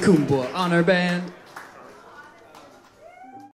Kumbwa Honor Band.